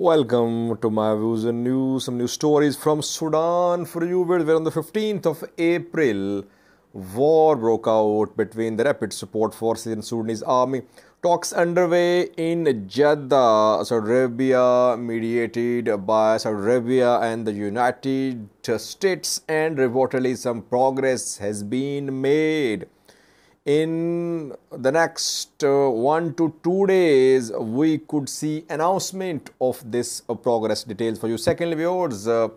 Welcome to my views on news. Some new stories from Sudan for you. Where on the 15th of April, war broke out between the Rapid Support Forces and Sudanese army. Talks underway in Jeddah, Saudi Arabia, mediated by Saudi Arabia and the United States, and reportedly some progress has been made in the next uh, one to two days we could see announcement of this uh, progress details for you. Secondly viewers uh,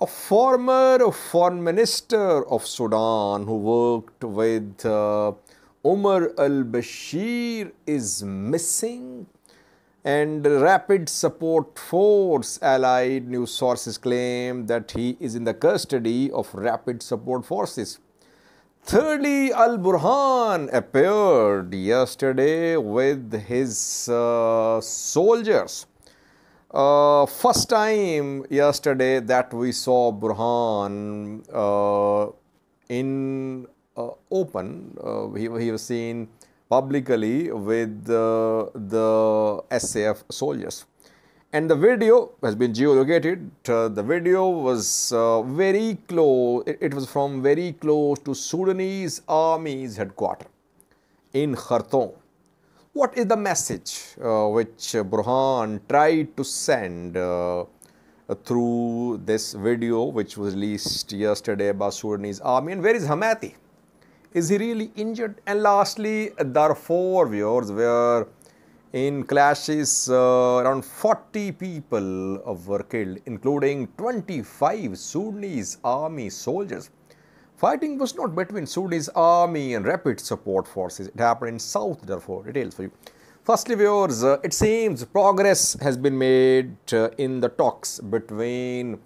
a former foreign minister of sudan who worked with uh, umar al-bashir is missing and rapid support force allied news sources claim that he is in the custody of rapid support forces Thirdly, Al Burhan appeared yesterday with his uh, soldiers. Uh, first time yesterday that we saw Burhan uh, in uh, open, uh, he, he, was seen publicly with the SAF soldiers and the video has been geolocated. Uh, the video was uh, very close, it, it, was from very close to Sudanese army's headquarters in Khartoum. What is the message uh, which Burhan tried to send uh, through this video, which was released yesterday by Sudanese army? And where is Hemedti? Is he really injured? And lastly, Darfur viewers, where in clashes, uh, around 40 people were killed, including 25 Sudanese army soldiers. Fighting was not between Sudanese army and rapid support forces. It happened in South Darfur. Details for you. Firstly, viewers, uh, it seems progress has been made uh, in the talks between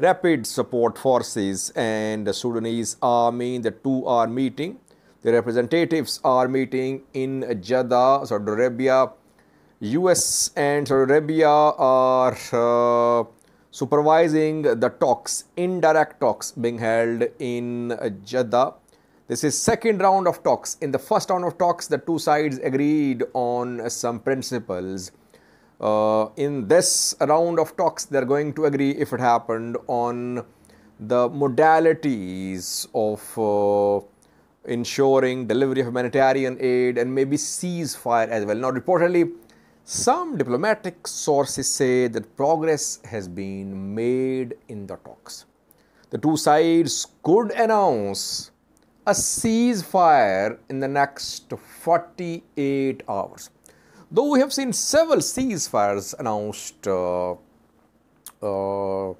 rapid support forces and the Sudanese army. The two are meeting. The representatives are meeting in Jeddah, Saudi Arabia, US and Saudi Arabia are uh, supervising the talks, indirect talks being held in Jeddah. This is second round of talks. In the first round of talks, the two sides agreed on some principles. Uh, in this round of talks, they're going to agree, if it happened, on the modalities of uh, ensuring delivery of humanitarian aid and maybe ceasefire as well. Now, reportedly, some diplomatic sources say that progress has been made in the talks. The two sides could announce a ceasefire in the next 48 hours. Though we have seen several ceasefires announced uh, uh,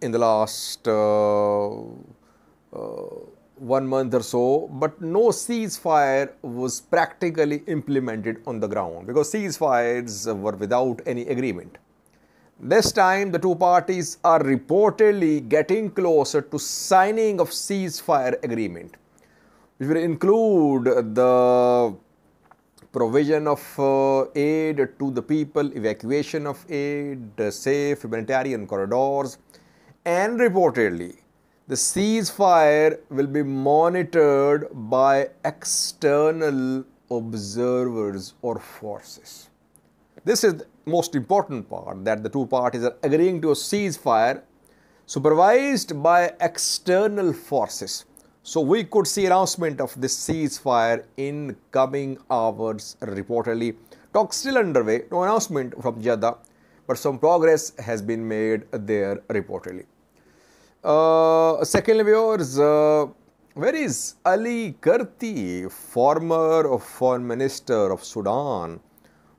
in the last uh, uh one month or so, but no ceasefire was practically implemented on the ground because ceasefires were without any agreement. This time, the two parties are reportedly getting closer to signing of ceasefire agreement, which will include the provision of uh, aid to the people, evacuation of aid, safe humanitarian corridors, and reportedly the ceasefire will be monitored by external observers or forces. This is the most important part that the two parties are agreeing to a ceasefire supervised by external forces. So we could see announcement of this ceasefire in coming hours reportedly. Talks still underway, no announcement from Jeddah, but some progress has been made there reportedly. Uh, second viewers, uh, where is Ali Karti, former foreign minister of Sudan,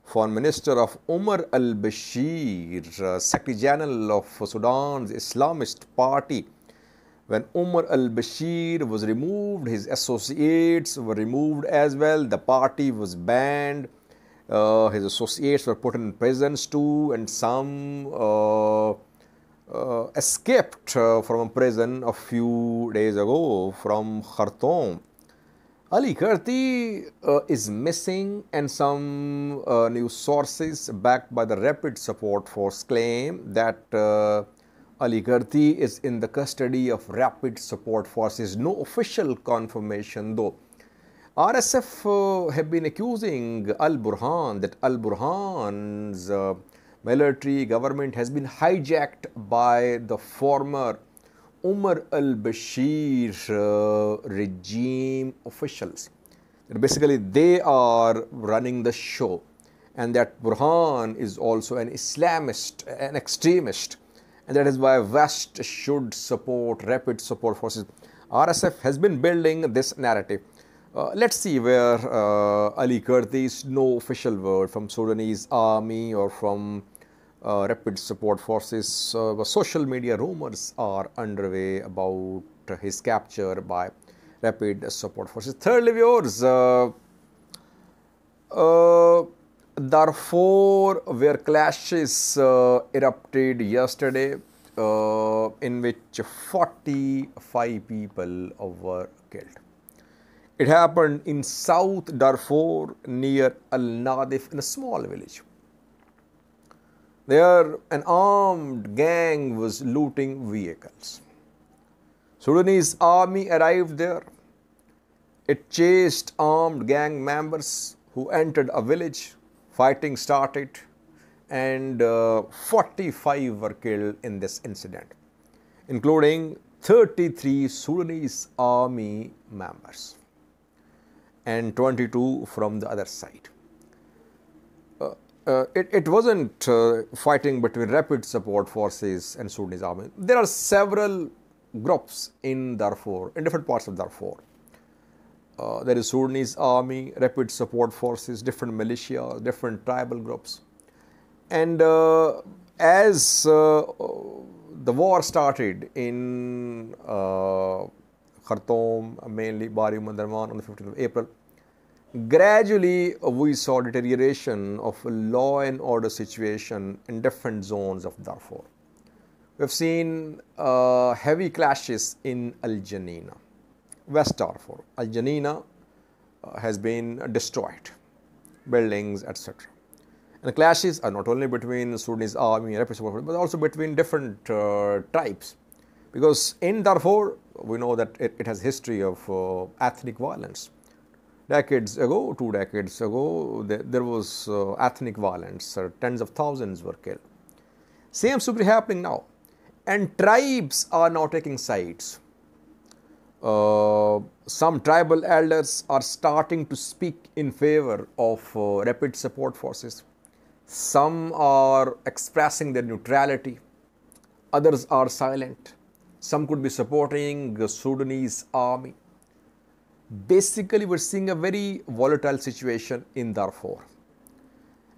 foreign minister of Umar al-Bashir, uh, secretary general of Sudan's Islamist party. When Umar al-Bashir was removed, his associates were removed as well. The party was banned. Uh, his associates were put in prisons too, and some uh, uh, escaped uh, from a prison a few days ago from Khartoum. Ali Karti uh, is missing and some uh, news sources backed by the Rapid Support Force claim that uh, Ali Karti is in the custody of Rapid Support Forces. No official confirmation though. RSF uh, have been accusing Al Burhan that Al Burhan's military government has been hijacked by the former Umar al-Bashir uh, regime officials. Basically, they are running the show and that Burhan is also an Islamist, an extremist and that is why West should support rapid support forces. RSF has been building this narrative. Uh, let's see where uh, Ali Karti's no official word from Sudanese army or from uh, rapid support forces. Uh, social media rumors are underway about his capture by rapid support forces. Thirdly, viewers, uh, uh, Darfur, where clashes uh, erupted yesterday, uh, in which 45 people were killed. It happened in South Darfur near Al Nadif in a small village. There, an armed gang was looting vehicles. Sudanese army arrived there. It chased armed gang members who entered a village Fighting started and uh, 45 were killed in this incident, including 33 Sudanese army members and 22 from the other side. Uh, it, it, wasn't uh, fighting between rapid support forces and Sudanese army. There are several groups in Darfur, in different parts of Darfur. Uh, there is Sudanese army, rapid support forces, different militia, different tribal groups. And uh, as uh, the war started in Khartoum, mainly Bahri Omdurman on the 15th of April, gradually we saw deterioration of law and order situation in different zones of Darfur. We have seen uh, heavy clashes in Al Janina. West Darfur, Al Janina uh, has been destroyed, buildings, etc. And clashes are not only between Sudanese army but also between different uh, tribes. Because in Darfur, we know that it, it has history of uh, ethnic violence. Decades ago, two decades ago, there, there was uh, ethnic violence. Uh, tens of thousands were killed. Same should be happening now. And tribes are now taking sides. Uh, some tribal elders are starting to speak in favor of uh, rapid support forces. Some are expressing their neutrality, others are silent. Some could be supporting the Sudanese army. Basically, we're seeing a very volatile situation in Darfur.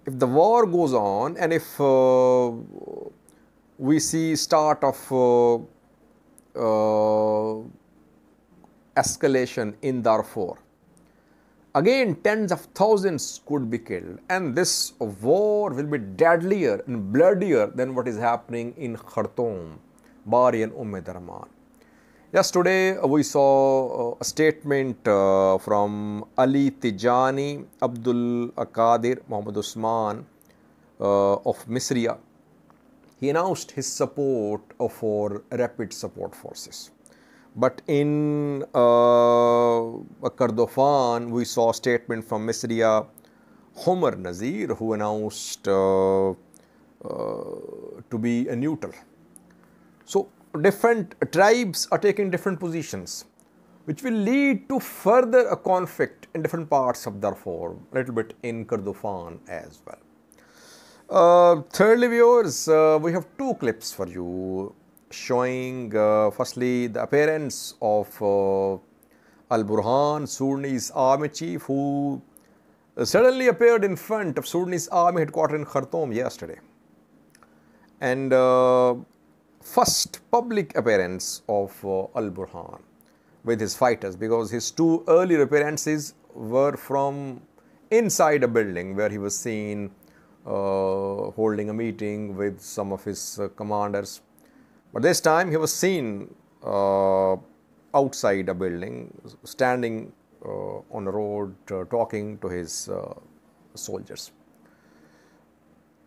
If the war goes on and if uh, we see start of uh, uh escalation in Darfur. Again, tens of thousands could be killed, and this war will be deadlier and bloodier than what is happening in Khartoum, Bahri, and Umm Darman. Just today, we saw uh, a statement uh, from Ali Tijani, Abdul Akadir, Muhammad Usman uh, of Misriya. He announced his support for rapid support forces. But in uh, we saw a statement from Misriya Homer Nazir, who announced uh, uh, to be a neutral. So, different tribes are taking different positions, which will lead to further a conflict in different parts of Darfur, a little bit in Kordofan as well. Uh, thirdly, viewers, uh, we have two clips for you showing uh, firstly the appearance of uh, Al Burhan, Sudanese army chief, who suddenly appeared in front of Sudanese army headquarters in Khartoum yesterday. And uh, first public appearance of uh, Al Burhan with his fighters because his two earlier appearances were from inside a building where he was seen uh, holding a meeting with some of his uh, commanders but this time he was seen uh, outside a building, standing uh, on a road, uh, talking to his soldiers.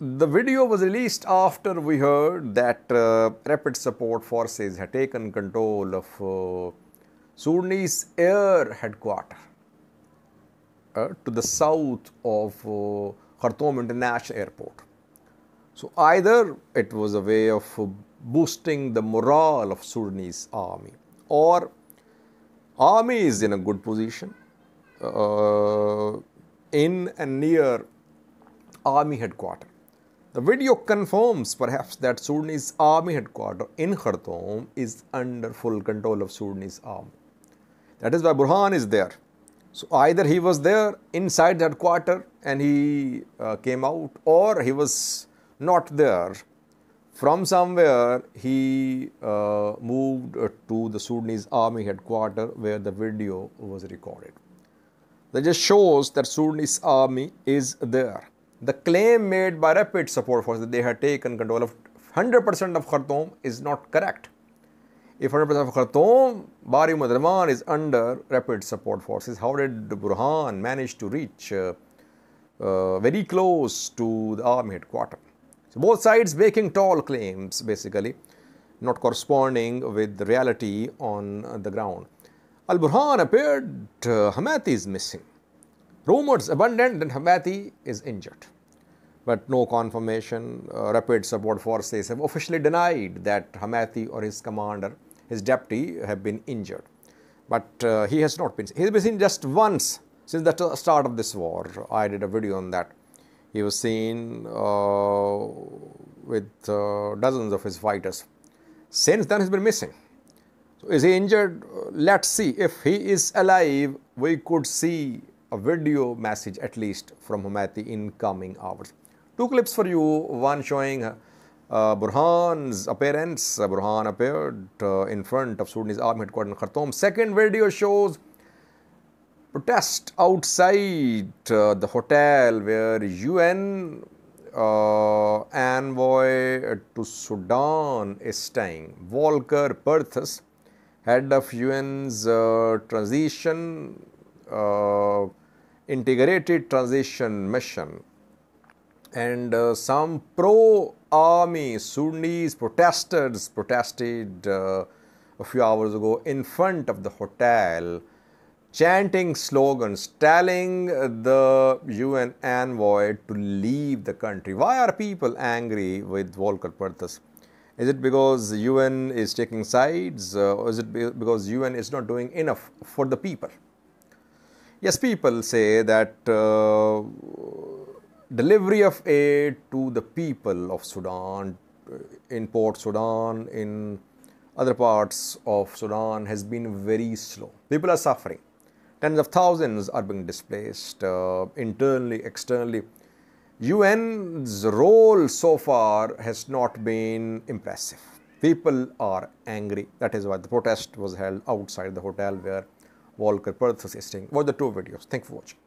The video was released after we heard that uh, rapid support forces had taken control of uh, Sudanese air headquarters to the south of Khartoum International Airport. So either it was a way of boosting the morale of Sudanese army or army is in a good position uh, in and near army headquarters. The video confirms perhaps that Sudanese army headquarters in Khartoum is under full control of Sudanese army. That is why Burhan is there. So either he was there inside that quarter and he uh, came out, or he was not there. From somewhere he uh, moved uh, to the Sudanese army headquarters where the video was recorded. That just shows that Sudanese army is there. The claim made by Rapid Support Force that they had taken control of 100% of Khartoum is not correct. If 100% of Khartoum, Bahri Omdurman is under Rapid Support Forces, how did Burhan manage to reach uh, uh, very close to the army headquarters? So both sides making tall claims basically, not corresponding with reality on the ground. Al Burhan appeared, uh, is missing. Rumors abundant that Hemedti is injured. But no confirmation. Uh, Rapid Support Forces have officially denied that Hemedti or his commander, his deputy, have been injured. But uh, he has not been. He has been seen just once since the start of this war. I did a video on that. He was seen uh, with uh, dozens of his fighters. Since then, he's been missing. So is he injured? Let's see. If he is alive, we could see a video message at least from Hemedti in coming hours. Two clips for you. One showing uh, Burhan's appearance. Uh, Burhan appeared uh, in front of Sudanese army headquarters in Khartoum. Second video shows protest outside uh, the hotel where UN uh, envoy to Sudan is staying. Volker Perthes head of UN's uh, transition uh, integrated transition mission and uh, some pro army Sudanese protesters protested uh, a few hours ago in front of the hotel chanting slogans telling the UN envoy to leave the country. Why are people angry with Volker Perthes? Is it because UN is taking sides uh, or is it because UN is not doing enough for the people? Yes, people say that uh, delivery of aid to the people of Sudan, uh, in Port Sudan, in other parts of Sudan has been very slow. People are suffering. Tens of thousands are being displaced uh, internally, externally. UN's role so far has not been impressive. People are angry. That is why the protest was held outside the hotel where Volker Perthes is staying. Watch the two videos. Thank you for watching.